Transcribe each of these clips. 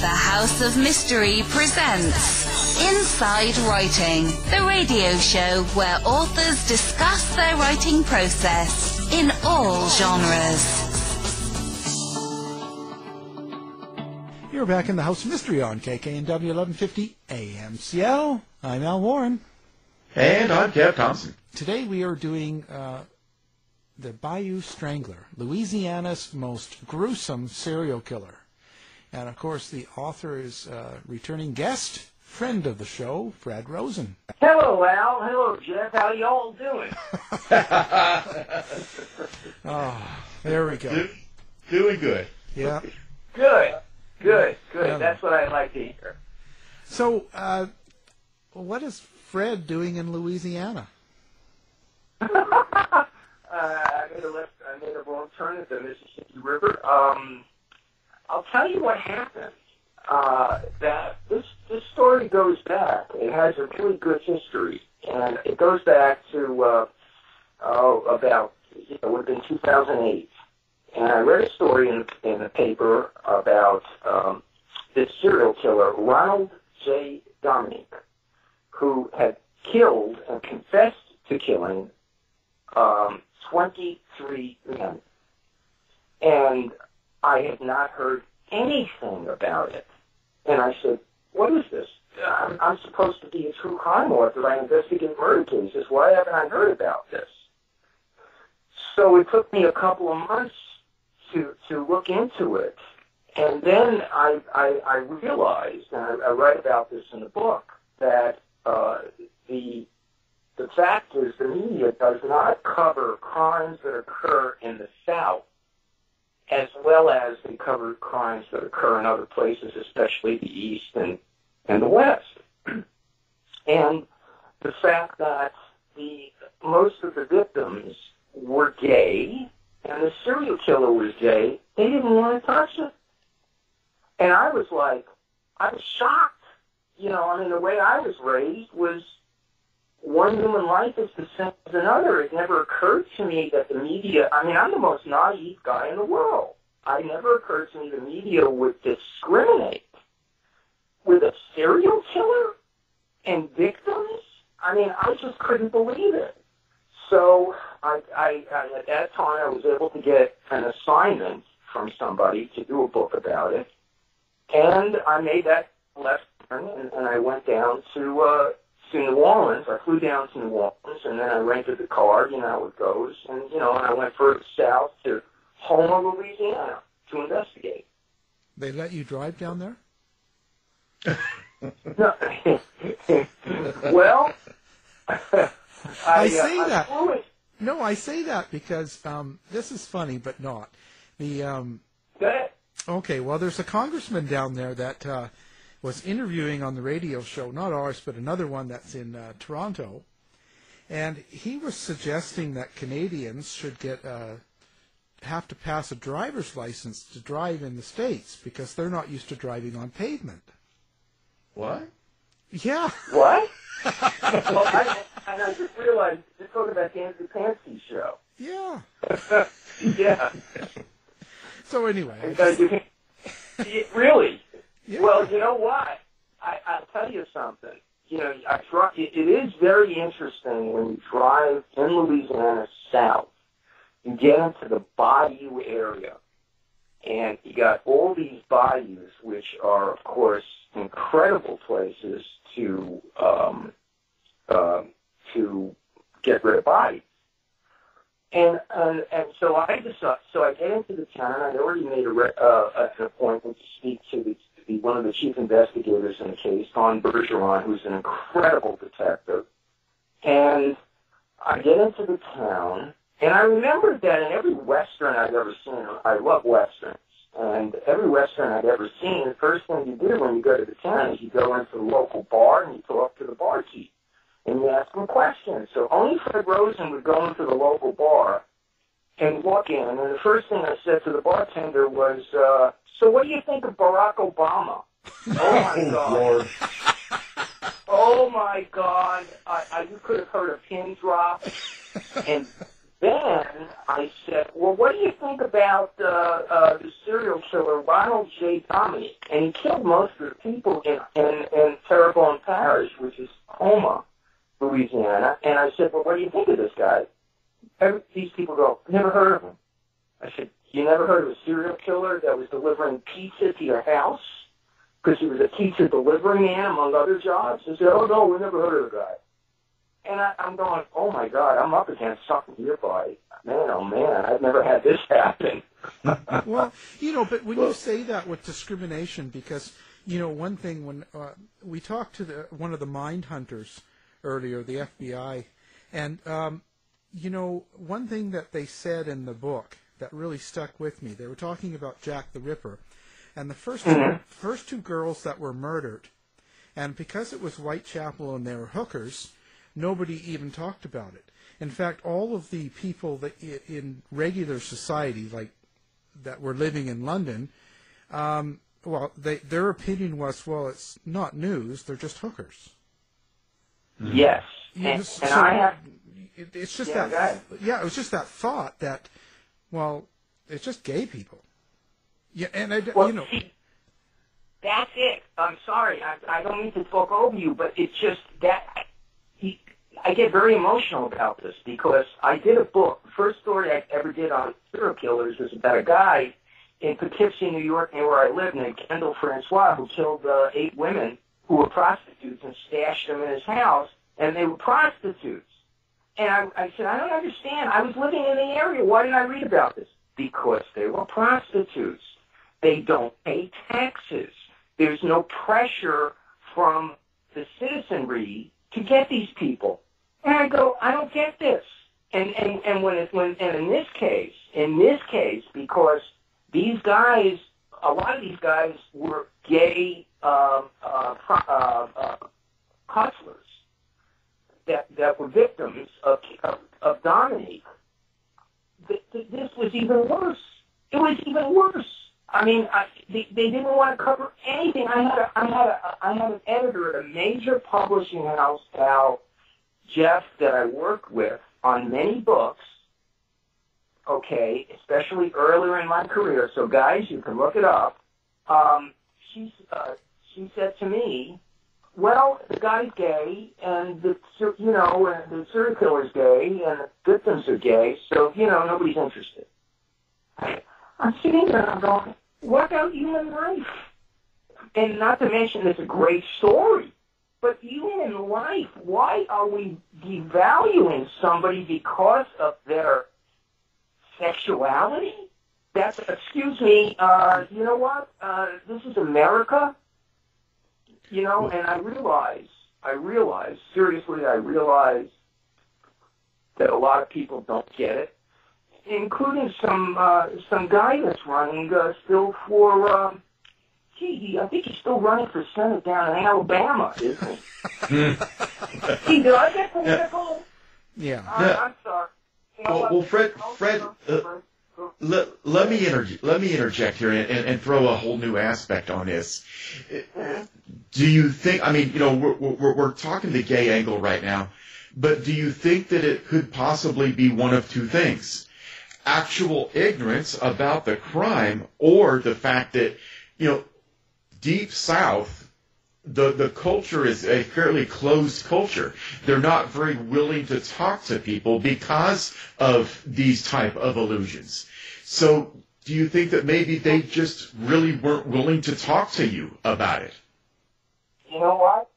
The House of Mystery presents Inside Writing, the radio show where authors discuss their writing process in all genres. You're back in the House of Mystery on KKNW 1150 AMCL. I'm Al Warren. And I'm Kev Thompson. Today we are doing uh, the Bayou Strangler, Louisiana's most gruesome serial killer. And of course, the author is uh, returning guest, friend of the show, Fred Rosen. Hello, Al. Hello, Jeff. How y'all doing? Oh, there we go. Do, doing good. Yeah. Good. Good. Good. Yeah. That's what I like to hear. So, uh, what is Fred doing in Louisiana? Uh, I made a left. I made a wrong turn at the Mississippi River. Um, I'll tell you what happened. Uh, that this this story goes back. It has a really good history, and it goes back to uh, oh about you know, it would have been 2008. And I read a story in in the paper about um, this serial killer, Ronald J. Dominic, who had killed and confessed to killing um, 23 men. And I had not heard anything about it. And I said, what is this? I'm, I'm supposed to be a true crime author. I investigate murder cases. Why haven't I heard about this? So it took me a couple of months to, to look into it. And then I, I, I realized, and I, I write about this in the book, that uh, the the fact is the media does not cover crimes that occur in the South as well as the covered crimes that occur in other places, especially the East and, and the West. and the fact that the most of the victims were gay and the serial killer was gay, they didn't want to touch it. And I was like, I was shocked. You know, I mean, the way I was raised was one human life is the same as another. It never occurred to me that the media, I mean, I'm the most naive guy in the world. I never occurred to me the media would discriminate with a serial killer and victims. I mean, I just couldn't believe it. So I, I, I, at that time, I was able to get an assignment from somebody to do a book about it. And I made that left turn and, and I went down to, uh, to New Orleans. I flew down to New Orleans, and then I rented the car. You know how it goes, and you know, and I went further south to Houma, Louisiana, to investigate. They let you drive down there? No. well, I, I say uh, that. I. No, I say that because um, this is funny, but not. The um, okay, well, there's a congressman down there that uh, was interviewing on the radio show, not ours, but another one that's in uh, Toronto, and he was suggesting that Canadians should get uh, have to pass a driver's license to drive in the states because they're not used to driving on pavement. What? Yeah, What? well, I, and I just realized just talking about the Andrew Pansy show. yeah. Yeah. So anyway, And, you- Yeah, really? Yeah. Well, you know what? I, I'll tell you something. You know, I try, it, it is very interesting when you drive in Louisiana south. You get into the bayou area, and you got all these bayous, which are, of course, incredible places to um, um to get rid of bodies. And, and and so I decide. So I get into the town. I'd already made a re, uh, an appointment to speak to the, the one of the chief investigators in the case, Dawn Bergeron, who's an incredible detective. And I get into the town, and I remembered that in every western I've ever seen, I love westerns. And every western I've ever seen, the first thing you do when you go to the town is you go into the local bar and you talk to the barkeep and you ask them questions. So only Fred Rosen would go into the local bar and walk in, and the first thing I said to the bartender was, uh, "So what do you think of Barack Obama?" Oh my God! Oh my God! I, I you could have heard a pin drop, and then I said, well, what do you think about uh, uh, the serial killer Ronald J. Dominique? And he killed most of the people in, in, in Terrebonne Parish, which is Houma, Louisiana. And I said, well, what do you think of this guy? Every, these people go, never heard of him. I said, you never heard of a serial killer that was delivering pizza to your house? Because he was a pizza delivery man, among other jobs. I said, oh, no, we never heard of the guy. And I, I'm going, oh my God, I'm up against something here, boy. Man, oh man, I've never had this happen. well, you know, but when you say that with discrimination, because you know, one thing when uh, we talked to the, one of the mind hunters earlier, the FBI, and um, you know, one thing that they said in the book that really stuck with me, they were talking about Jack the Ripper, and the 1st Mm-hmm. two, first two girls that were murdered, and because it was Whitechapel and they were hookers, nobody even talked about it. In fact, all of the people that in regular society, like that were living in London, um, well, they, their opinion was, well, it's not news; they're just hookers. Yes. And, just- and so I have, it, it's just Yeah, that, ahead. yeah, it was just that thought that, well, it's just gay people. Yeah, and I, well, you know, see, that's it. I'm sorry. I, I don't mean to talk over you, but it's just that he, I get very emotional about this because I did a book. The first story I ever did on serial killers was about a guy in Poughkeepsie, New York, near where I live, named Kendall Francois, who killed uh, eight women who were prostitutes and stashed them in his house, and they were prostitutes. And I, I said, I don't understand. I was living in the area. Why didn't I read about this? Because they were prostitutes. They don't pay taxes. There's no pressure from the citizenry to get these people. And I go, I don't get this. And and and when it when and in this case, in this case, because these guys, a lot of these guys were gay um, uh, uh, uh, hustlers that that were victims of of, of Dominique. Th- th- this was even worse. It was even worse. I mean, I, they, they didn't want to cover anything. I had a, I had a, I had an editor at a major publishing house, Al Jeff, that I worked with on many books. Okay, especially earlier in my career. So, guys, you can look it up. Um, she uh, she said to me, "Well, the guy's gay, and the you know, and the serial killer's gay, and the victims are gay. So, you know, nobody's interested." I'm sitting there I'm going, what about human life? And not to mention it's a great story. But human life, why are we devaluing somebody because of their sexuality? That's, excuse me, uh, you know what? Uh, this is America. You know, and I realize, I realize, seriously, I realize that a lot of people don't get it including some uh, some guy that's running uh, still for. Um, gee, he, I think he's still running for senate down in Alabama, isn't he? gee, did I get political? yeah. I, Yeah. I'm sorry. You know Well, well, Fred, Fred, uh, Fred, go- let, let me interject. Let me interject here and, and, and throw a whole new aspect on this. Do you think? I mean, you know, we're, we're, we're talking the gay angle right now, but do you think that it could possibly be one of two things? Actual ignorance about the crime, or the fact that, you know, deep south, the the culture is a fairly closed culture. They're not very willing to talk to people because of these type of illusions. So, do you think that maybe they just really weren't willing to talk to you about it? You know what?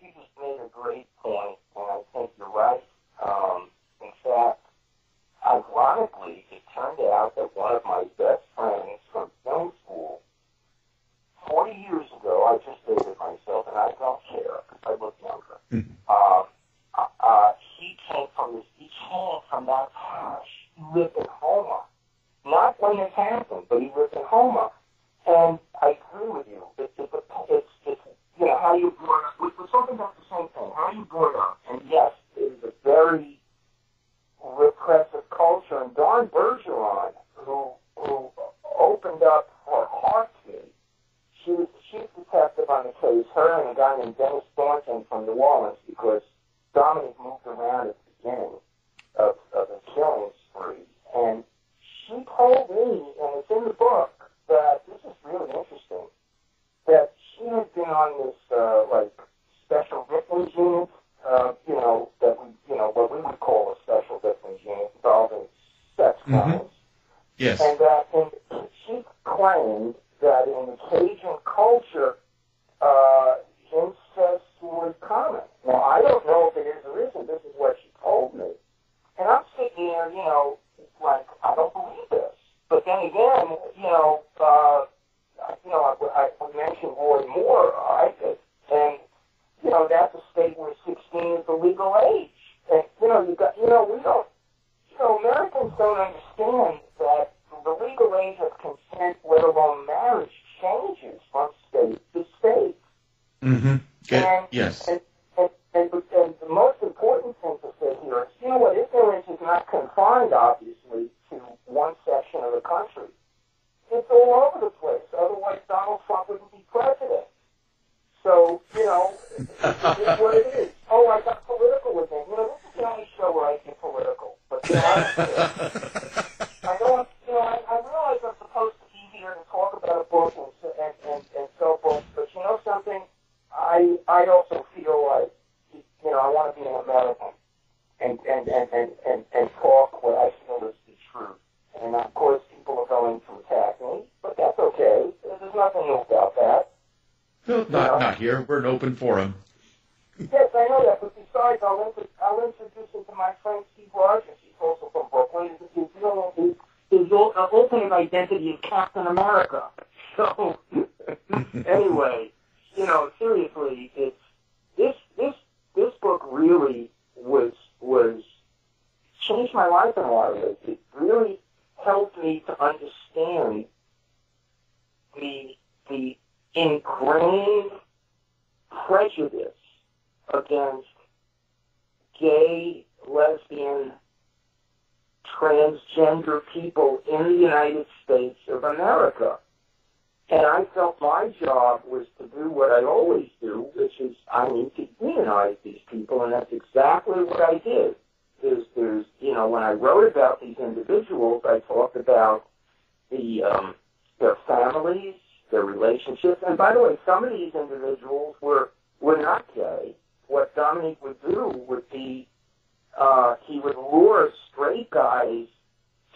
You just made a great point, and I think you're right. Um, in fact, ironically, it turned out that one of my best friends from film 40 years ago, I just dated myself, and I don't care because I look younger. Um, uh, uh, he came from this, he came from that parish. He lived in Houma. Not when this happened, but he lived in Houma. And I agree with you. It's, it's, it's, it's you know, how you brought up, we- we're talking about the same thing, how you brought up. And yes, it is a very repressive culture. And Dawn Bergeron, who, who opened up for Hartsey, she was the chief detective on the case, her and a guy named Dennis Thornton from New Orleans, because Dominic moved around at the beginning of, of the killings. on this uh, like special victims unit, uh, you know, that we, you know, what we would call a special victims unit involving sex Mhm. crimes. Yes. And that and she claimed that in the Cajun culture, uh, incest was common. Now, I don't know if it is or isn't. This is what she told me. And I'm sitting there, you know, like, I don't believe this. But then again, you know, uh, you know, I, I mentioned Roy Moore, I did. And, you know, that's a state where 16 is the legal age. And, you know, you got, you know, we don't, you know, Americans don't understand that the legal age of consent, let alone marriage, changes from state to state. Mm-hmm. And, yes. And, and, and, and the most important thing to say here is, you know what, ignorance is not confined, obviously, to one section of the country. It's all over the place. Otherwise, Donald Trump wouldn't be president. So, you know, it is what it is. Oh, I got political with him. You know, this is the only show where I get political. But, I don't you know, I, realize I'm supposed to be here to talk about a book and, and, and, and books, but you know something? I, I also feel like, you know, I want to be an American and, and, and, and, and, talk what I feel is the truth. And of course, people are going to attack me, but that's okay. There's nothing new about that. No, not not here. We're an open forum. Is Captain America. So, anyway, you know, seriously, it's this this this book really was was changed my life in a lot of ways. It really helped me to understand the the ingrained prejudice against gay, lesbian, transgender people in the United States of America. And I felt my job was to do what I always do, which is I need to demonize these people, and that's exactly what I did. There's, there's, you know, when I wrote about these individuals, I talked about the um, their families, their relationships, and by the way, some of these individuals were were not gay. What Dominic would do would be uh, he would lure straight guys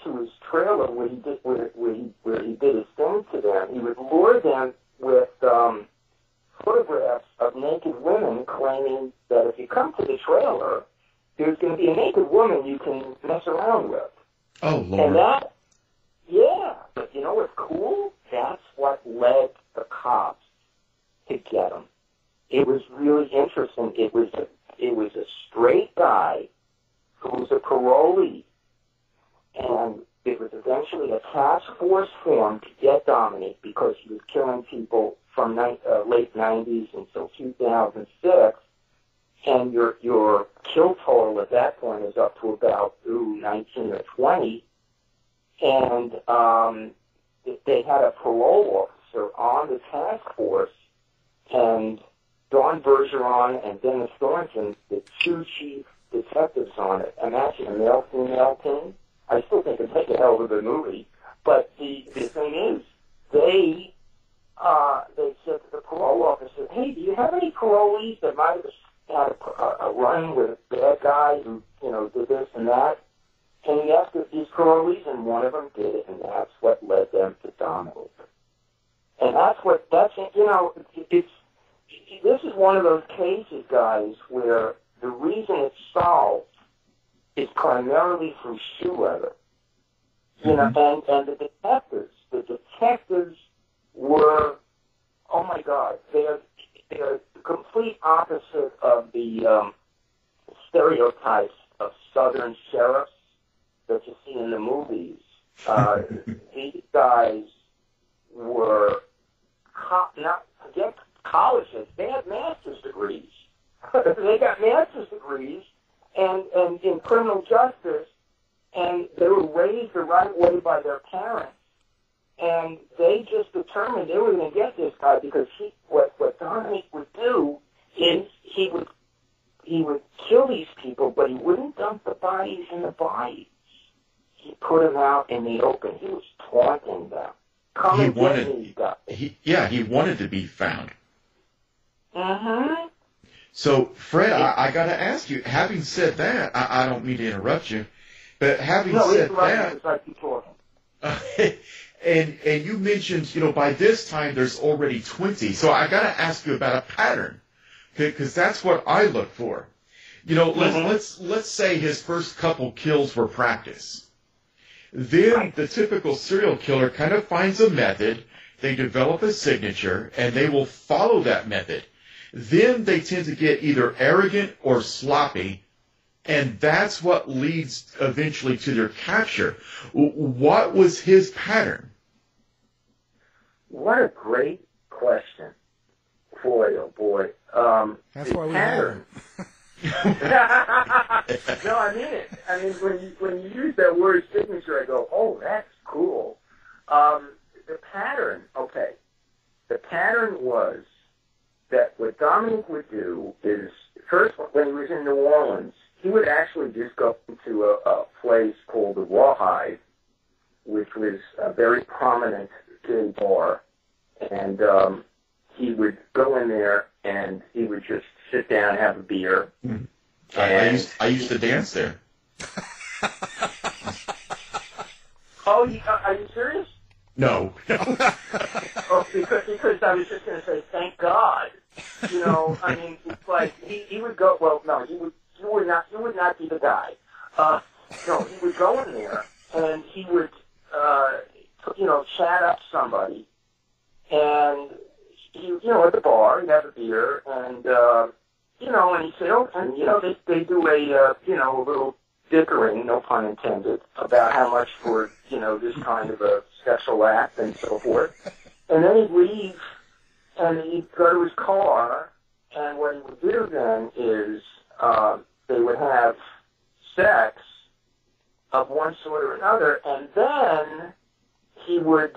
to his trailer where he did where, where he where he did his thing to them. He would lure them with um, photographs of naked women, claiming that if you come to the trailer, there's going to be a naked woman you can mess around with. Oh Lord! And that, yeah, but you know what's cool? That's what led the cops to get him. It was really interesting. It was a, it was a straight guy who was a parolee, and it was eventually a task force formed to get Dominic because he was killing people from ni- uh, late 90s until 2006 and your your kill total at that point is up to about ooh, 19 or 20. And um, they had a parole officer on the task force, and Dawn Bergeron and Dennis Thornton, the two chief detectives on it. Imagine a male-female team. I still think it's a hell of a good movie. But the the thing is, they uh, they said to the parole officer, "Hey, do you have any parolees that might have had a, a, a run with a bad guy who, you know, did this and that. And he asked if these parolees, and one of them did and that's what led them to Donald. And that's what, that's, you know, it's, this is one of those cases, guys, where the reason it's solved is primarily through shoe leather. You know, and, and the detectives, the detectives were, oh my God, they're, they're the complete opposite of the um, stereotypes of Southern sheriffs that you see in the movies. Uh, these guys were co- not forget colleges; they had master's degrees. they got master's degrees, and and in criminal justice, and they were raised the right way by their parents and they just determined they were going to get this guy because he what what Dominic would do is he would he would kill these people, but he wouldn't dump the bodies in the bodies. He put them out in the open. He was taunting them. Come He and wanted- get these guys. He, yeah, he wanted to be found. Mm-hmm. So, Fred, I, I got to ask you. Having said that, I, I don't mean to interrupt you, but having No, said right. that, and and you mentioned, you know, by this time there's already 20. So I got to ask you about a pattern, because that's what I look for. You know, let's Mhm. let's let's say his first couple kills were practice. Then Right. the typical serial killer kind of finds a method, they develop a signature, and they will follow that method. Then they tend to get either arrogant or sloppy, and that's what leads eventually to their capture. What was his pattern? What a great question. Boy, oh boy. Um, That's the why we have pattern. no, I mean it. I mean, when you when you use that word signature, I go, oh, that's cool. Um, the pattern, okay. The pattern was that what Dominic would do is first when he was in New Orleans, he would actually just go to a, a place called the Rawhide, which was a very prominent gay bar, and um, he would go in there and he would just sit down, have a beer, I, I used I used to dance there. Oh, you, uh, are you serious? No. Oh, because because I was just going to say, thank God. You know, I mean, it's like he, he would go. Well, no, he would. He would not. He would not be the guy. Uh, no, he would go in there and he would, uh, you know, chat up somebody, and he, you know, at the bar, he'd have a beer, and uh, you know, and he'd say, oh, and you know, they they do a, uh, you know, a little dickering, no pun intended, about how much for you know this kind of a sexual act and so forth. And then he'd leave and he'd go to his car, and what he would do then is uh, they would have sex of one sort or another, and then he would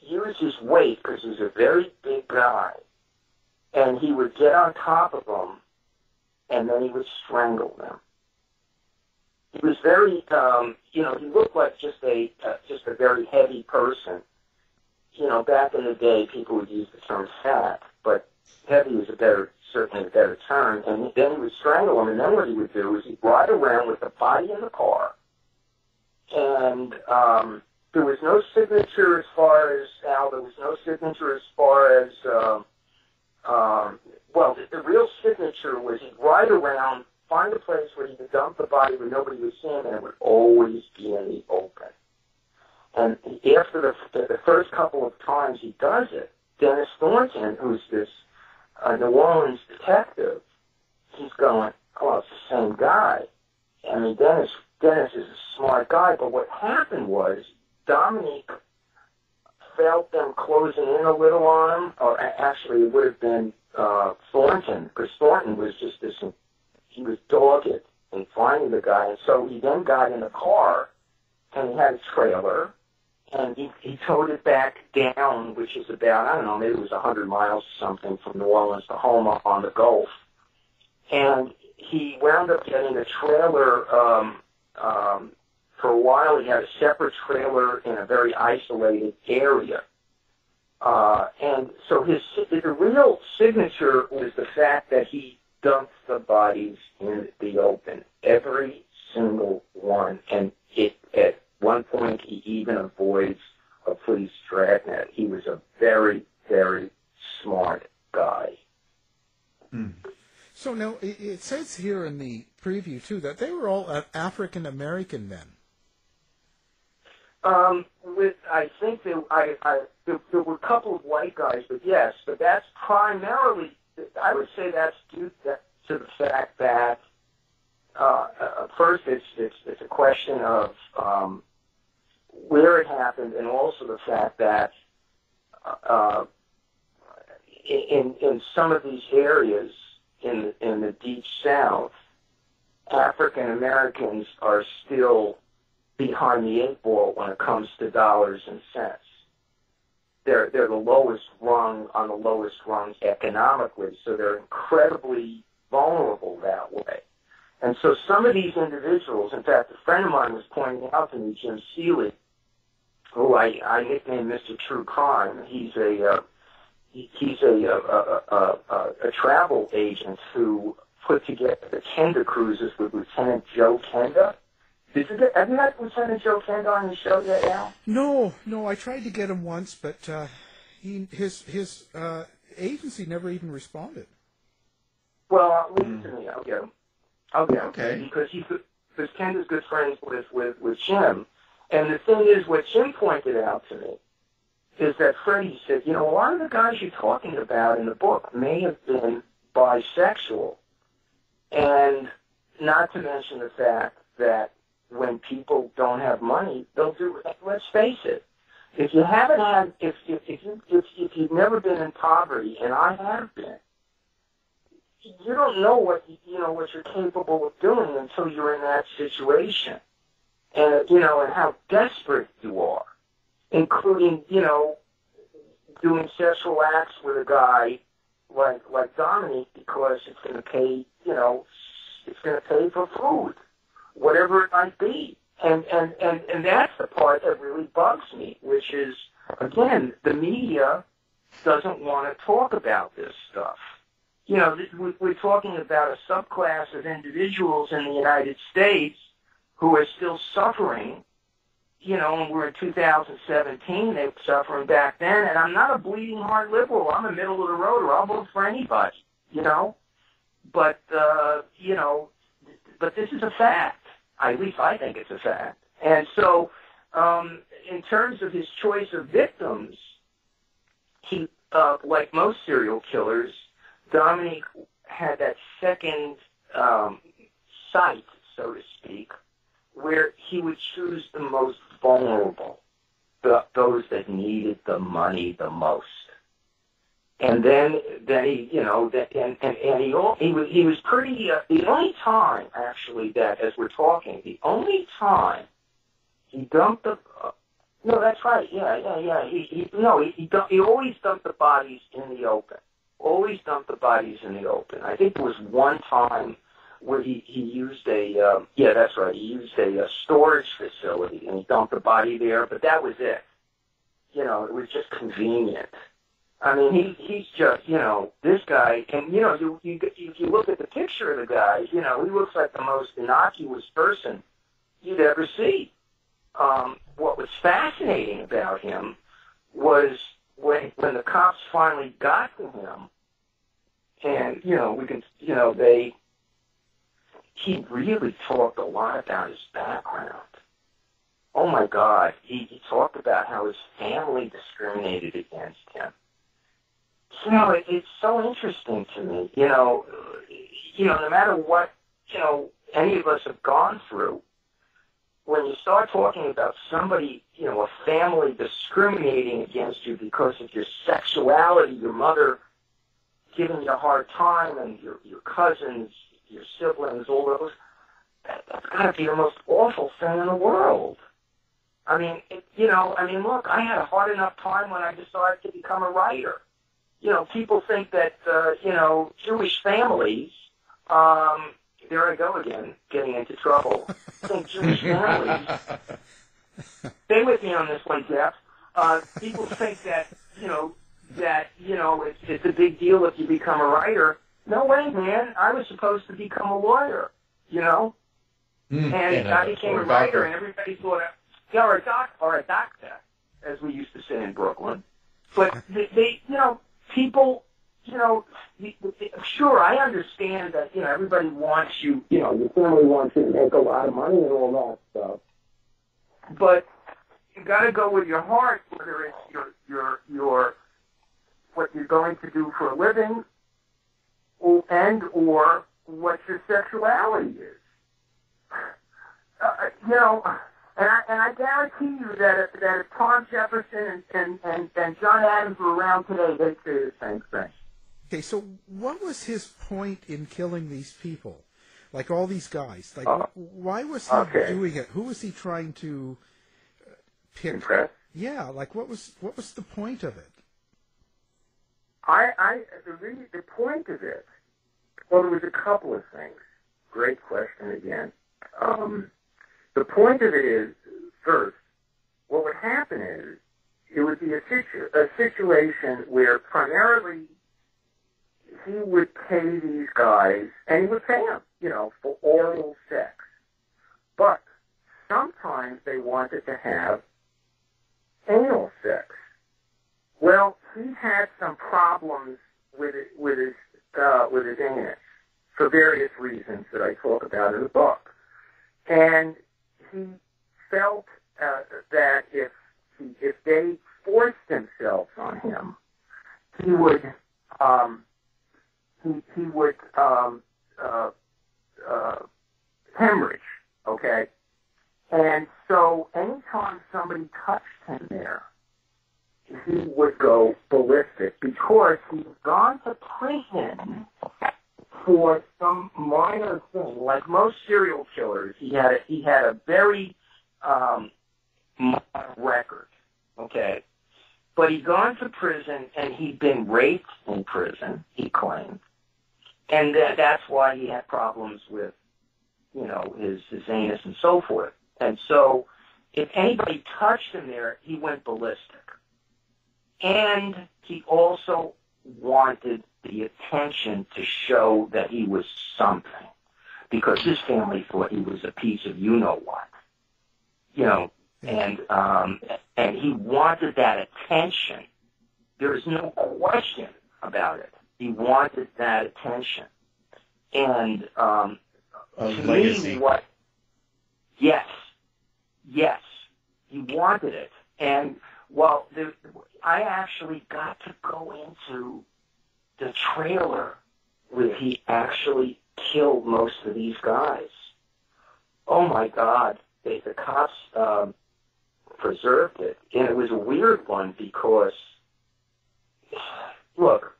use his weight because he's a very big guy, and he would get on top of them, and then he would strangle them. He was very, um, you know, he looked like just a uh, just a very heavy person you know, back in the day, people would use the term fat, but heavy is a better, certainly a better term. And then he would strangle him, and then what he would do is he'd ride around with the body in the car, and um, there was no signature as far as Al. There was no signature as far as, um, um, well, the, the real signature was he'd ride around, find a place where he could dump the body where nobody was seeing, and it would always be in the open. And after the, the, the first couple of times he does it, Dennis Thornton, who's this uh, New Orleans detective, he's going, oh, it's the same guy. I mean, Dennis, Dennis is a smart guy, but what happened was Dominique felt them closing in a little on him, or actually it would have been uh, Thornton, because Thornton was just this, he was dogged in finding the guy, and so he then got in a car, and he had a trailer, and he, he towed it back down, which is about, I don't know, maybe it was a 100 miles or something from New Orleans to Houma on the Gulf. And he wound up getting a trailer, um, um, for a while he had a separate trailer in a very isolated area. Uh, and so his, the real signature was the fact that he dumped the bodies in the open, every single one. And it, at one point he even avoids a police dragnet. He was a very, very smart guy. So now it, it says here in the preview too that they were all African American men. Um, with I think there, I, I there, there were a couple of white guys, but yes, but that's primarily I would say that's due to, the fact that uh, uh, first it's it's it's a question of um, where it happened, and also the fact that uh, in in some of these areas in in the deep south, African Americans are still behind the eight ball when it comes to dollars and cents. They're they're the lowest rung on the lowest rungs economically, so they're incredibly vulnerable that way. And so some of these individuals, in fact, a friend of mine was pointing out to me, Jim Seeley, who I, I nicknamed Mr. True Crime. He's a uh, he's a a, a, a, a travel agent who put together the Kenda cruises with Lieutenant Joe Kenda. Did you have you had Lieutenant Joe Kenda on the show yet, now? No, no. I tried to get him once, but uh, he his his uh, agency never even responded. Well, leave it to me. I'll get him. I'll get him. Okay. Because he's because Kenda's good friends with with with Jim, and the thing is, what Jim pointed out to me is that Freddie said, you know, a lot of the guys you're talking about in the book may have been bisexual, and not to mention the fact that when people don't have money, they'll do. Let's face it. If you haven't had, if if if, you, if, if you've never been in poverty, and I have been, you don't know what you know what you're capable of doing until you're in that situation, and you know, and how desperate you are, including you know, doing sexual acts with a guy like like Dominique because it's going to pay you know, it's going to pay for food, whatever it might be, and and and and that's the part that really bugs me, which is again the media doesn't want to talk about this stuff you know, we're talking about a subclass of individuals in the United States who are still suffering. You know, and we're in 2017, they were suffering back then, and I'm not a bleeding heart liberal. I'm a middle of the road, or I'll vote for anybody, you know? But, uh, you know, but this is a fact. At least I think it's a fact. And so, um, in terms of his choice of victims, he, uh, like most serial killers, Dominique had that second um, sight, so to speak, where he would choose the most vulnerable, the, those that needed the money the most. And then, then he, you know, that, and, and, and he, all, he was, he was pretty, uh, the only time, actually, that, as we're talking, the only time he dumped the, uh, no, that's right, yeah, yeah, yeah, he, he no, he, he, dumped, he always dumped the bodies in the open always dump the bodies in the open. I think there was one time where he he used a uh, yeah that's right he used a, a storage facility and he dumped the body there, but that was it. You know, it was just convenient. I mean, he he's just you know this guy, and you know you you if you look at the picture of the guy, you know he looks like the most innocuous person you'd ever see. Um, what was fascinating about him was when when the cops finally got to him, and you know we can you know they he really talked a lot about his background. Oh my God, he, he talked about how his family discriminated against him. You know, it, it's so interesting to me. You know, you know, no matter what you know any of us have gone through, when you start talking about somebody, you know, a family discriminating against you because of your sexuality, your mother giving you a hard time, and your your cousins, your siblings, all those, that, that's got to be the most awful thing in the world. I mean, it, you know, I mean, look, I had a hard enough time when I decided to become a writer. You know, people think that uh, you know Jewish families um, there I go again, getting into trouble. I think Jewish families. Stay with me on this one, Jeff. Uh, people think that you know that you know it's, it's a big deal if you become a writer. No way, man. I was supposed to become a lawyer, you know, mm, and I became a writer, and everybody thought, yeah, or a doc, or a doctor, as we used to say in Brooklyn. But they, they you know, people you know, sure, I understand that, you know, everybody wants you, you know, your family wants you to make a lot of money and all that stuff. But you got to go with your heart, whether it's your, your, your, what you're going to do for a living or, and or what your sexuality is. Uh, you know, and I, and I guarantee you that if, that if Tom Jefferson and, and, and, John Adams were around today, they'd say the same thing. Okay, so what was his point in killing these people? Like all these guys, like uh, why was he okay. doing it? Who was he trying to uh, pick? Impress? Yeah, like what was what was the point of it? I, I the the point of it. Well, there was a couple of things. Great question again. Um, the point of it is, first, what would happen is it would be a, situ- a situation where primarily he would pay these guys, and he would pay them, you know, for oral sex. But sometimes they wanted to have anal sex. Well, he had some problems with it, with his uh, with his anus for various reasons that I talk about in the book, and he felt uh, that if he, if they forced themselves on him, he would um, he he would um, uh, uh, hemorrhage. Okay, and so anytime somebody touched him there, he would go ballistic because he's gone to prison for some minor thing. Like most serial killers, he had a, he had a very um, record. Okay, but he'd gone to prison and he'd been raped in prison. He claimed, and that, that's why he had problems with, you know, his his anus and so forth. And so, if anybody touched him there, he went ballistic. And he also wanted the attention to show that he was something because his family thought he was a piece of you know what. You know, and um and he wanted that attention. There is no question about it. He wanted that attention. And um to legacy. me what yes. Yes. He wanted it. And well the I actually got to go into the trailer where he actually killed most of these guys. Oh my God! They, the cops um, preserved it, and it was a weird one because, look,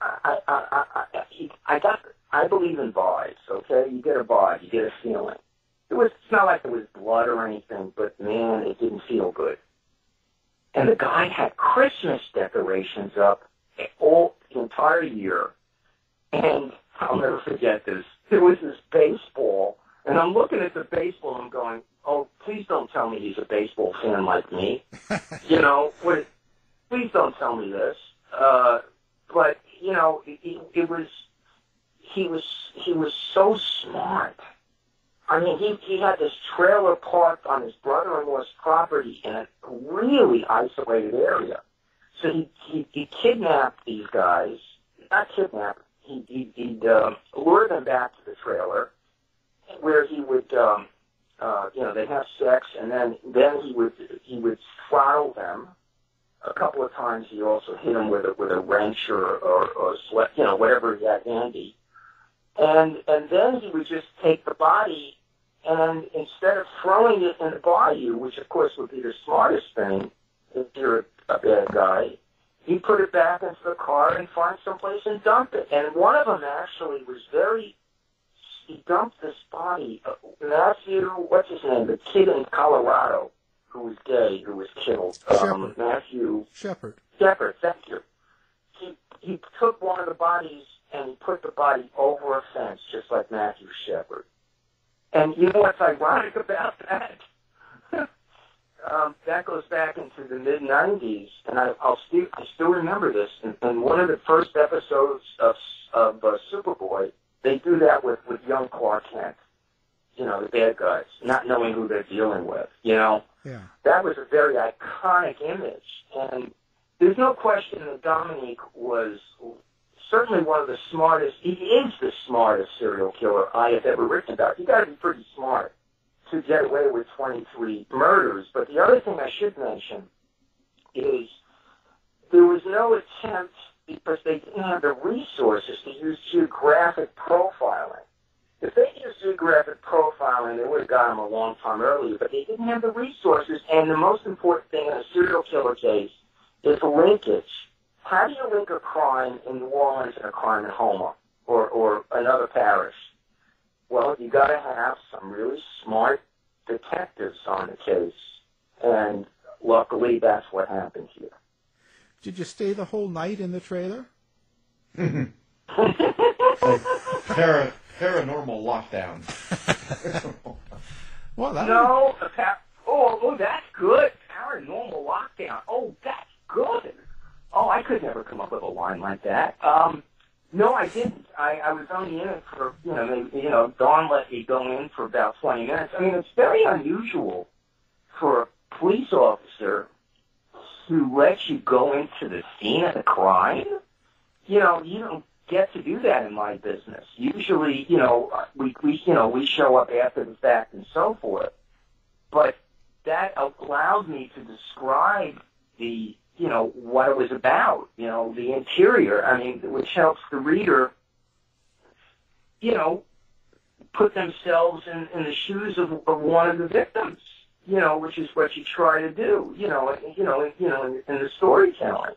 I I I I, I got I believe in vibes. Okay, you get a vibe, you get a feeling. It was it's not like there was blood or anything, but man, it didn't feel good. And the guy had Christmas decorations up all the entire year. And I'll never forget this. There was this baseball, and I'm looking at the baseball and I'm going, oh, please don't tell me he's a baseball fan like me. you know, what, please don't tell me this. Uh, but, you know, it, it, was, he was, he was so smart. I mean, he, he had this trailer parked on his brother-in-law's property in a really isolated area. So he, he, he kidnapped these guys, not kidnap, he, he, he'd uh, lure them back to the trailer where he would, um, uh, you know, they'd have sex and then, then he would, he would throttle them. A couple of times he also hit them with a, with a wrench or, or, or you know, whatever he had handy. And, and then he would just take the body and instead of throwing it in the bayou, which of course would be the smartest thing if you're a bad guy, he put it back into the car and find someplace and dump it. And one of them actually was very. He dumped this body. Uh, Matthew, what's his name? The kid in Colorado who was gay, who was killed. Um, Matthew Shepard. Shepard, thank you. He he took one of the bodies and he put the body over a fence, just like Matthew Shepard. And you know what's ironic about that? um, that goes back into the mid '90s, and I, I'll still I still remember this. In, in one of the first episodes of of uh, Superboy, they do that with with young Clark Kent. You know, the bad guys, not knowing who they're dealing with. You know, Yeah. that was a very iconic image, and there's no question that Dominique was certainly one of the smartest. He is the smartest serial killer I have ever written about. You got to be pretty smart to get away with 23 murders. But the other thing I should mention is there was no attempt because they didn't have the resources to use geographic profiling. If they used geographic profiling, they would have got him a long time earlier, but they didn't have the resources. And the most important thing in a serial killer case is linkage. How do you link a crime in New Orleans and a crime in Houma or, or another parish? Well, you got to have some really smart detectives on the case, and luckily that's what happened here. Did you stay the whole night in the trailer? Para, paranormal lockdown. Well, that No, a pa- oh, oh, that's good. paranormal lockdown. Oh, that's good. Oh, I could never come up with a line like that. Um, no, I didn't. I, I was only in it for, you know, they, you know, Dawn let me go in for about 20 minutes. I mean, it's very unusual for a police officer to let you go into the scene of the crime. You know, you don't get to do that in my business. Usually, you know, we, we, you know, we show up after the fact and so forth. But that allowed me to describe the you know, what it was about, you know, the interior, I mean, which helps the reader, you know, put themselves in, in the shoes of, of one of the victims, you know, which is what you try to do, you know, you know, you know, in, in the storytelling.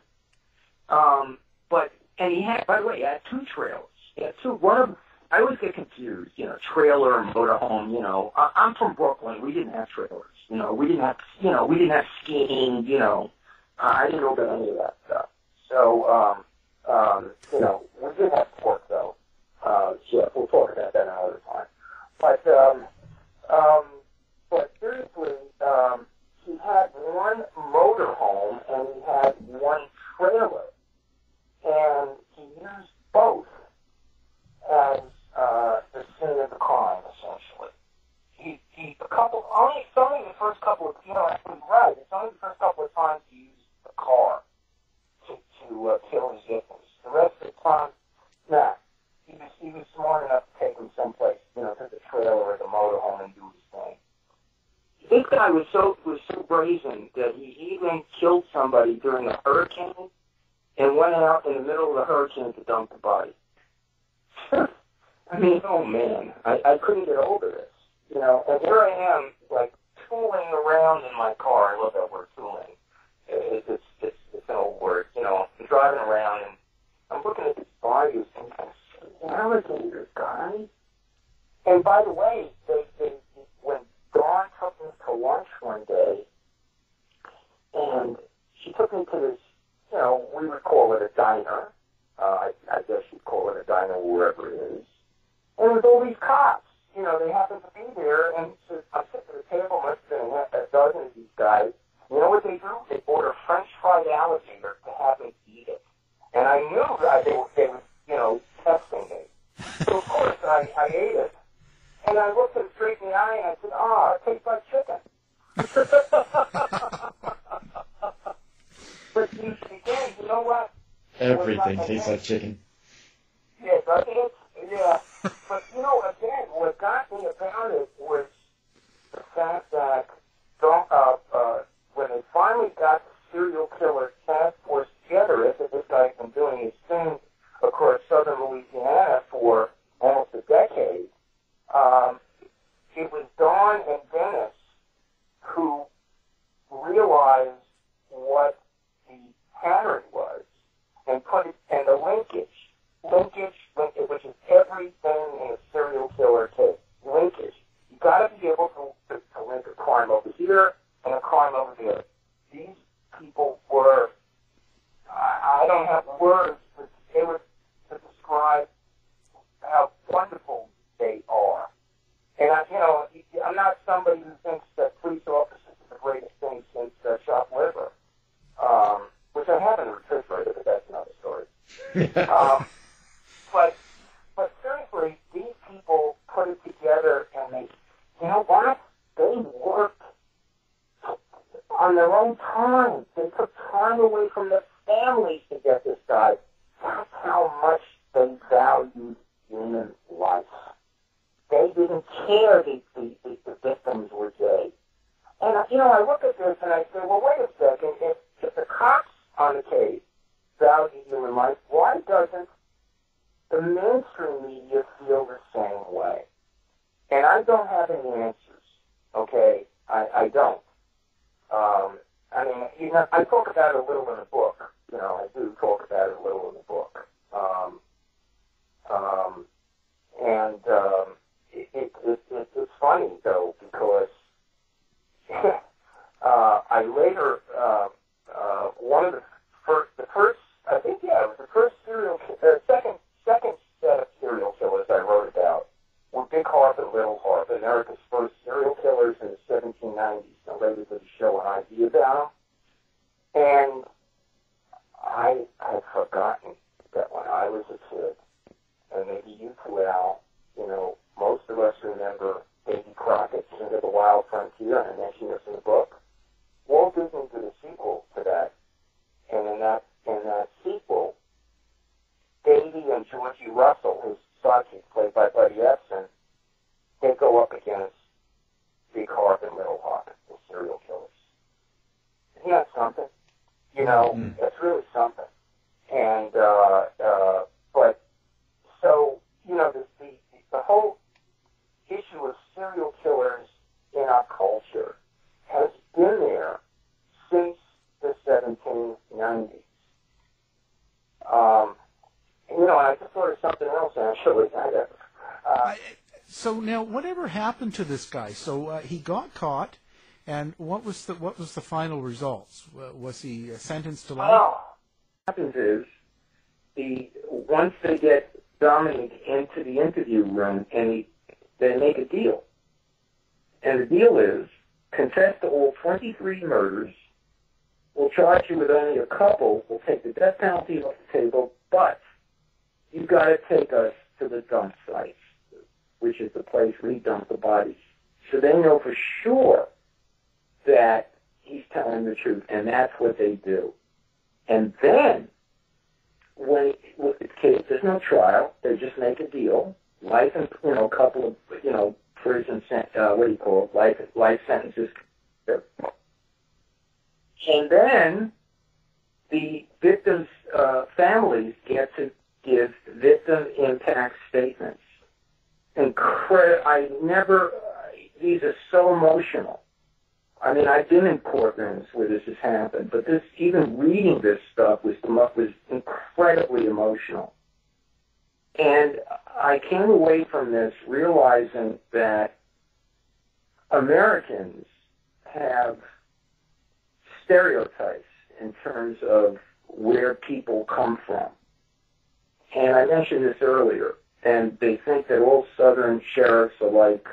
Um, but, and he had, by the way, he had two trailers. Had two, one of, I always get confused, you know, trailer and motorhome, you know. I, I'm from Brooklyn. We didn't have trailers, you know. We didn't have, you know, we didn't have skiing, you know uh, I didn't know about any of that stuff. So, um, um, you know, we did have pork though. Uh, yeah, we'll talk about that another time. But, um, um, but seriously, um, he had one motorhome and he had one trailer, and he used both as uh, the scene of the crime, essentially. He, he, a couple, only, only the first couple of, you know, he's right. It's only the first couple of times he used the car to, to uh, kill his victims. The rest of the time, nah. He was, he was smart enough to take them someplace, you know, to the trailer or the motorhome and do his thing. This guy was so was so brazen that he even killed somebody during a hurricane and went out in the middle of the hurricane to dump the body. I mean, oh man, I, I couldn't get over this, you know. And here I am, like tooling around in my car. I love that word, tooling it's, it's, it's, it's an old word. You know, I'm driving around and I'm looking at these bodies and I'm alligator guy. And by the way, they, they, when took me to lunch one day, and she took me to this, you know, we would call it a diner. Uh, I, I guess you'd call it a diner wherever it is. And with all these cops, you know, they happen to be there, and so I'm sitting at the table, must have been a dozen of these guys, you know what they do? They order French fried alligator to have me eat it. And I knew that they were, they were you know, testing me. So of course I, I ate it. And I looked him straight in the eye and I said, ah, oh, it tastes like chicken. but you, again, you know what? Everything tastes like chicken. Yes, I think yeah. but you know, again, what got me about it was the fact that don't, uh, uh, when they finally got the serial killer task force together, as this guy's been doing his thing across southern Louisiana for almost a decade, um, it was Dawn and Dennis who realized what the pattern was and put it, and the linkage, linkage, linkage which is everything in a serial killer case, linkage. You got to be able to, to, to link a crime over here and a crime over there. 90s. Now, later for the show, an idea down. And I had forgotten that when I was a kid, and maybe you two out, you know, most of us remember Davy Crockett's Into the Wild Frontier, and I mentioned this in the book. Walt Disney did a sequel to that, and in that in that sequel, Davy and Georgie Russell, who's sidekick played by Buddy Ebsen, they go up against Big Harpe and Little Harpe, the serial killers. Isn't that something? You know, Mm. that's really something. And uh, uh, but so you know the, the the whole issue of serial killers in our culture has been there since the 1790s. Um, and, you know, I just thought of something else actually. I, uh, I, so now, whatever happened to this guy? So uh, he got caught, and what was the what was the final results? Uh, was he uh, sentenced to life? Oh. What happens is the once they get Dominique into the interview room and he, they make a deal. And the deal is confess to all 23 murders. We'll charge you with only a couple. We'll take the death penalty off the table, but you've got to take us to the dump sites, which is the place we dump the bodies. So they know for sure that he's telling the truth, and that's what they do. And then, when with the case, there's no trial. They just make a deal. Life and you know, a couple of you know, prison sen- uh, what do you call it? Life life sentences. And then the victims' uh, families get to give victim impact statements. Incredible. I never. These are so emotional. I mean, I've been in courtrooms where this has happened, but this, even reading this stuff was was incredibly emotional. And I came away from this realizing that Americans have stereotypes in terms of where people come from. And I mentioned this earlier, and they think that all Southern sheriffs are like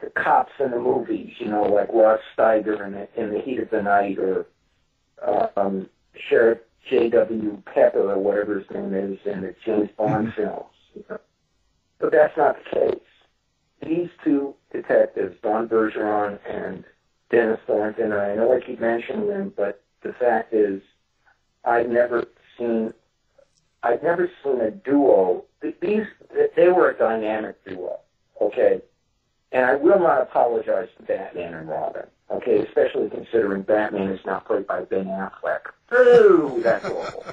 the cops in the movies, you know, like Rod Steiger in the, in the Heat of the Night or um, Sheriff J.W. Pepper or whatever his name is in the James Bond films. But that's not the case. These two detectives, Dawn Bergeron and Dennis Thornton, I know I keep mentioning them, but the fact is, I've never seen, I've never seen a duo. These, they were a dynamic duo, okay? And I will not apologize to Batman and Robin, okay? Especially considering Batman is now played by Ben Affleck. Ooh, that's awful.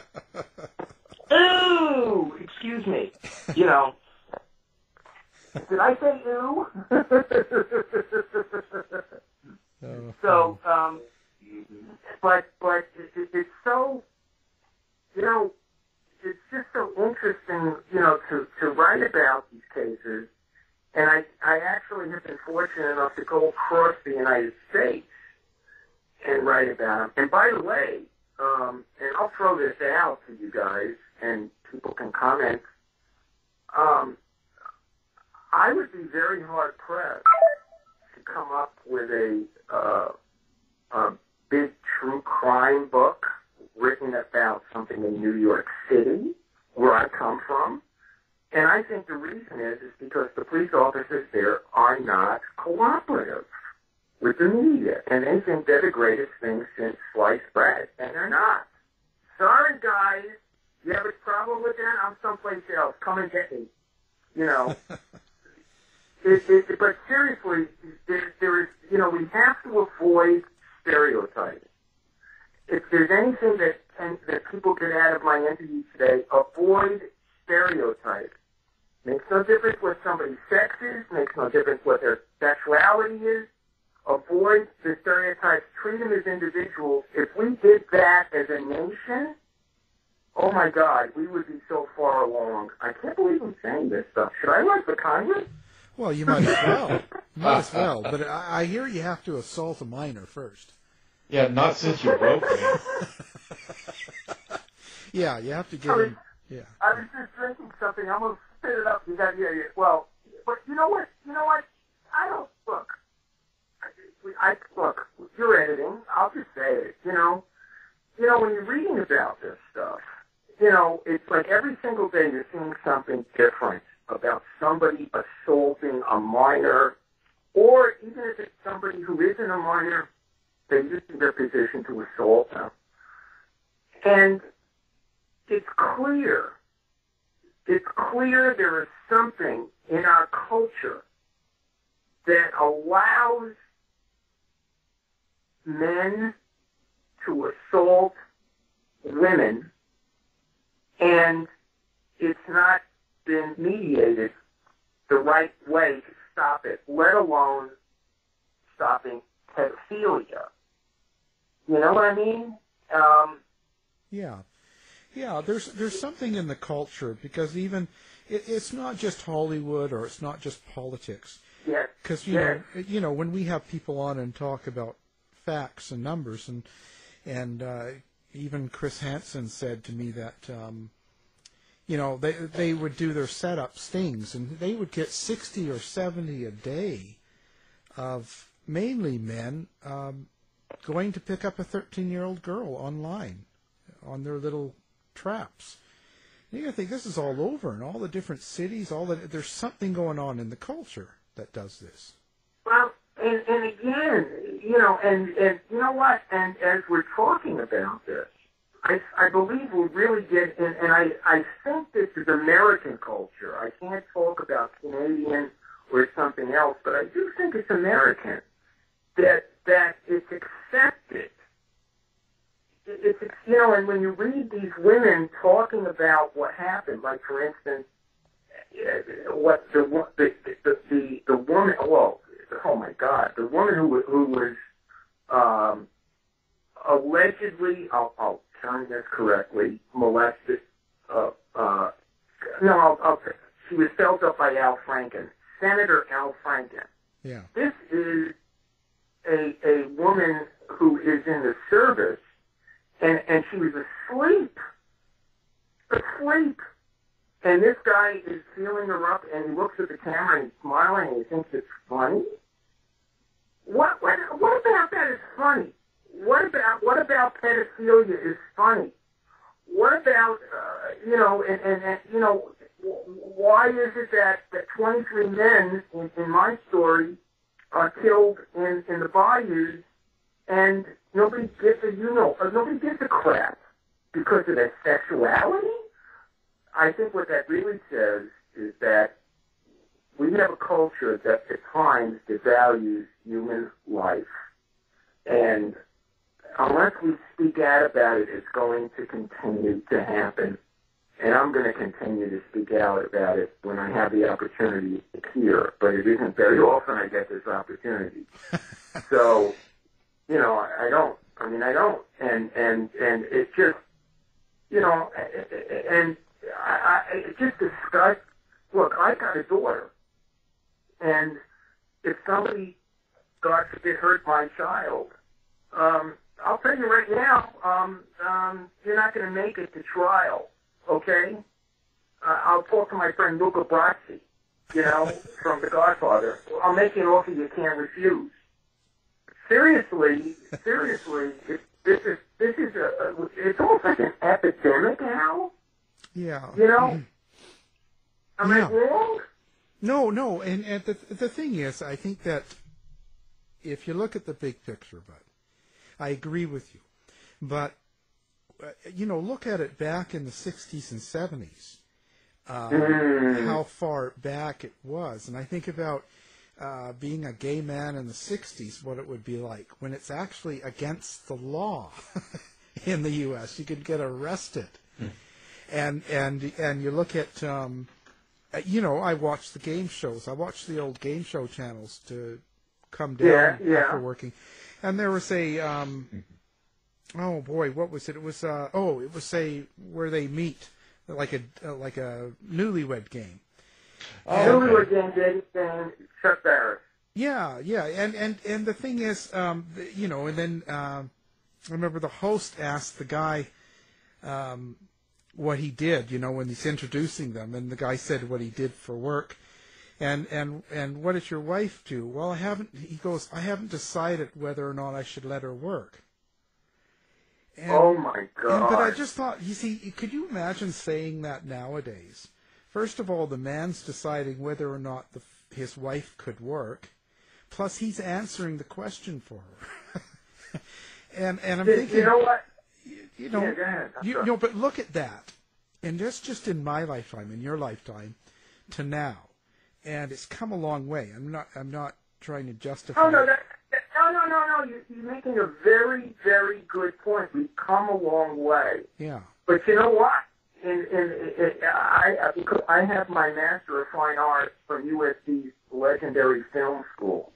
Ooh, excuse me. You know, did I say ooh? so, um, but but it, it, it's so, you know, it's just so interesting, you know, to to write about these cases. And I I actually have been fortunate enough to go across the United States and write about them. And by the way, um, and I'll throw this out to you guys, and people can comment. Um, I would be very hard pressed to come up with a, uh, a big true crime book written about something in New York City, where I come from. And I think the reason is is because the police officers there are not cooperative with the media, and they think they're the greatest thing since sliced bread, and they're not. Sorry, guys. You have a problem with that? I'm someplace else. Come and get me. You know. it, it, but seriously, there, there is, you know, we have to avoid stereotypes. If there's anything that and, that people get out of my interview today, avoid stereotypes. Makes no difference what somebody's sex is. Makes no difference what their sexuality is. Avoid the stereotypes. Treat them as individuals. If we did that as a nation, oh my God, we would be so far along. I can't believe I'm saying this stuff. Should I run for Congress? Well, you might as well. You might as well. But I, I hear you have to assault a minor first. Yeah, not since you broke me. Yeah, you have to get I was, him. Yeah. I was just drinking something. I'm gonna spit it up. You got yeah, yeah. Well, but you know what? You know what? I don't look. I look. You're editing. I'll just say it. You know. You know when you're reading about this stuff, you know it's like every single day you're seeing something different about somebody assaulting a minor, or even if it's somebody who isn't a minor, they're using their position to assault them. And it's clear. It's clear there is something in our culture that allows men to assault women and it's not been mediated the right way to stop it, let alone stopping pedophilia. You know what I mean? Um, Yeah, yeah. There's there's something in the culture because even it, it's not just Hollywood or it's not just politics. yes, Because you know you know when we have people on and talk about facts and numbers and and uh, even Chris Hansen said to me that um, you know they they would do their setup stings and they would get sixty or seventy a day of mainly men um, going to pick up a thirteen year old girl online on their little traps. And you think this is all over in all the different cities. All the, there's something going on in the culture that does this. Well, and, and again, you know, and, and you know what? And as we're talking about this, I, I believe we'll really get, and, and I, I think this is American culture. I can't talk about Canadian or something else, but I do think it's American that that it's accepted. It- It's you know, and when you read these women talking about what happened, like for instance, uh, what the the the the, the woman. Well, oh my God, the woman who who was um, allegedly, I'll, I'll term this correctly, molested. Uh, uh, no, I'll, I'll, she was felt up by Al Franken, Senator Al Franken. Yeah. This is a a woman who is in the service, and and she was asleep, asleep. And this guy is feeling her up, and he looks at the camera and he's smiling, and he thinks it's funny. What what what about that is funny? What about what about pedophilia is funny? What about uh, you know and, and, and you know why is it that that 23 men in, in my story are killed in in the bayous and nobody gives a you know uh, nobody gives a crap because of their sexuality? I think what that really says is that we have a culture that at times devalues human life. And unless we speak out about it, it's going to continue to happen. And I'm going to continue to speak out about it when I have the opportunity here. But it isn't very often I get this opportunity. so, you know, I, don't. I mean, I don't. And and and it just, you know, and I, I it just disgusts. Look, I got a daughter, and if somebody, God forbid, hurt my child, um, I'll tell you right now, um, um, you're not going to make it to trial. Okay? Uh, I'll talk to my friend Luca Brasi, you know, from The Godfather. I'll make you an offer you can't refuse. Seriously, seriously, it, this is this is a, a it's almost like an epidemic now. Yeah. You know, am Yeah. I wrong? No, no, and, and the the thing is, I think that if you look at the big picture, but I agree with you, but you know, look at it back in the '60s and '70s, um, how far back it was, and I think about uh, being a gay man in the '60s, what it would be like when it's actually against the law in the U.S. You could get arrested, and and and you look at. Um, uh, you know, I watch the game shows. I watch the old game show channels to come down Yeah, yeah. after working. And there was a, um, oh boy, what was it? It was, uh, oh, it was a where they meet, like a uh, like a newlywed game. Oh, again, David saying Chuck Barris? Yeah, yeah, and and and the thing is, um, you know, and then um, I remember the host asked the guy um, what he did, you know, when he's introducing them, and the guy said what he did for work, and and and what does your wife do? Well, I haven't. He goes, I haven't decided whether or not I should let her work. And, oh my and, God! but I just thought, you see, could you imagine saying that nowadays? First of all, the man's deciding whether or not the, his wife could work, plus he's answering the question for her. and and I'm you, thinking, you know what? you know, Yeah, go ahead. I'm you, know, but look at that. and that's just in my lifetime, in your lifetime, to now, and it's come a long way. I'm not. I'm not trying to justify. Oh no, that, no. You're, you're making a very, very good point. We've come a long way. Yeah. But you know what? In, in, in, I, I, because I have my Master of Fine Arts from USC's legendary film school.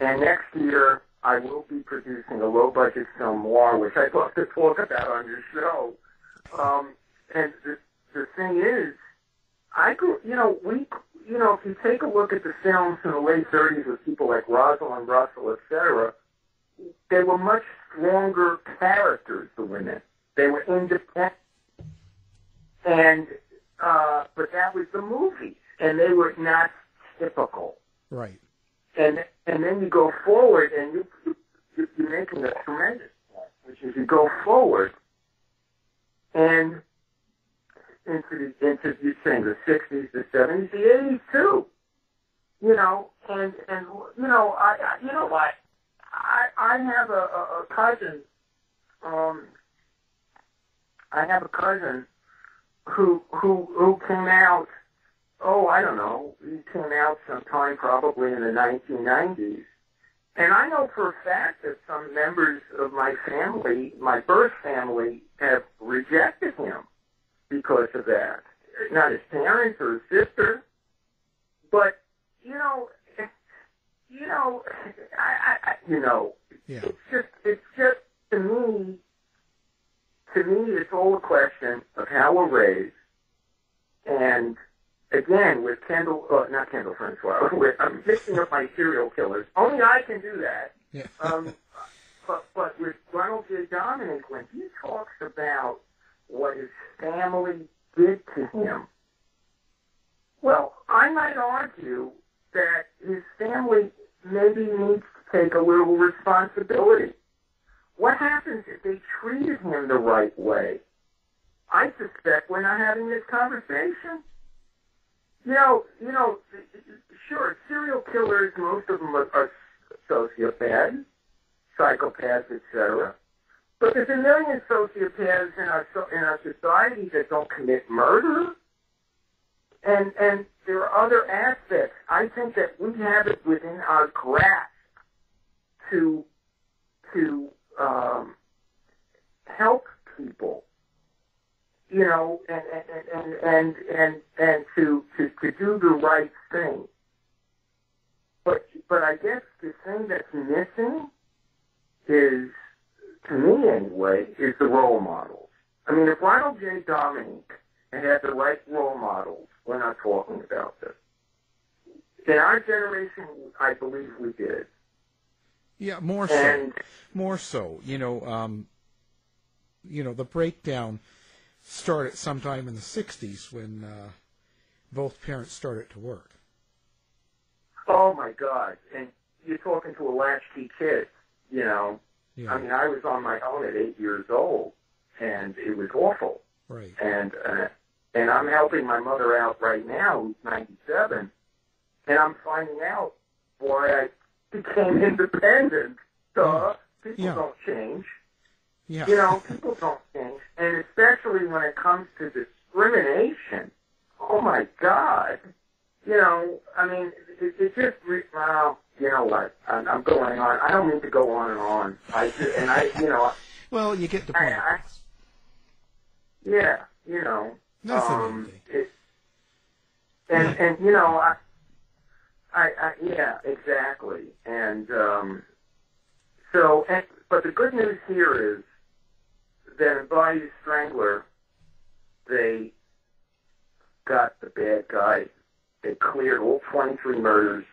And next year, I will be producing a low-budget film noir, which I'd love to talk about on your show. Um, and the, the thing is, I grew, you know, we, you know, if you take a look at the films in the late 30s with people like Rosalind Russell, et cetera, they were much stronger characters, the women. They were independent. And, uh, but that was the movies, and they were not typical. Right. And, and then you go forward, and you, you, you're making a tremendous point, which is you go forward, and into the, into, you're saying the 60s, the 70s, the 80s too. You know, and, and, you know, I, I you know what? I, I have a, a, a cousin, um, I have a cousin who who who came out. Oh, I don't know. He came out sometime probably in the 1990s, and I know for a fact that some members of my family, my birth family, have rejected him because of that. Not his parents or his sister, but you know, you know, I, I, you know, Yeah. it's just, it's just to me, to me, it's all a question of how we're raised. And again, with Kendall, uh, not Kendall Francois, with, I'm mixing up my serial killers. Only I can do that. Yeah. Um, but, but with Ronald J. Dominique, when he talks about what his family did to him, well, I might argue that his family maybe needs to take a little responsibility. What happens if they treated him the right way? I suspect we're not having this conversation. Know, you know, sure, serial killers, most of them are, are sociopaths, psychopaths, etc. But there's a million sociopaths in our in our society that don't commit murder, and and there are other aspects. I think that we have it within our grasp to to um, help people, you know, and and and and and, and to, to to do the right thing. But but I guess the thing that's missing is, to me anyway, is the role models. I mean, if Ronald J. Dominique had had the right role models, we're not talking about this. In our generation, I believe we did. Yeah, more so. More so. You know, um, you know, the breakdown started sometime in the '60s when uh, both parents started to work. oh my God! And you're talking to a latchkey kid. You know, Yeah. I mean, I was on my own at eight years old, and it was awful. right. And uh, and I'm helping my mother out right now, who's 97, and I'm finding out why I became independent. Duh. People Yeah. don't change. Yeah. You know, people don't think, and especially when it comes to discrimination. Oh my God! You know, I mean, it, it just well, you know what? I'm, I'm going on. I don't mean to go on and on. I just, and I, you know, Well, you get the I, point. I yeah, you know, Nothing um, it, and and you know, I, I, I yeah, exactly, and um, so, and, but the good news here is in Bayou Strangler, they got the bad guy. They cleared all 23 murders.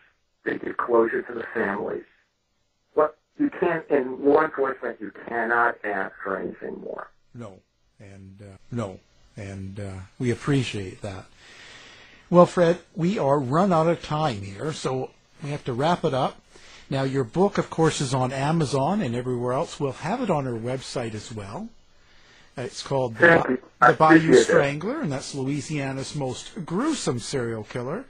They did closure to the families. What you can't, in law enforcement, you cannot ask for anything more. No, and uh, no, and uh, we appreciate that. Well, Fred, we are run out of time here, so we have to wrap it up. Now, your book, of course, is on Amazon and everywhere else. We'll have it on our website as well. It's called The, Thank Ba- you. I the Bayou appreciate that. Strangler, and that's Louisiana's most gruesome serial killer.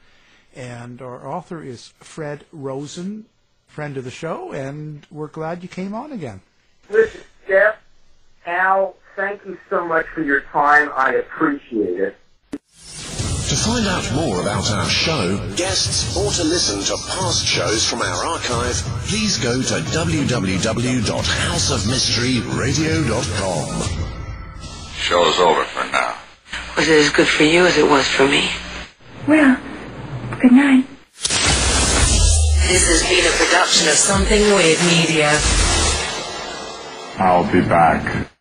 And our author is Fred Rosen, friend of the show, and we're glad you came on again. Listen, Jeff, Al, thank you so much for your time. I appreciate it. To find out more about our show, guests, or to listen to past shows from our archive, please go to www.houseofmysteryradio.com. Show's over for now. Was it as good for you as it was for me? Well, good night. This has been a production of Something Weird Media. I'll be back.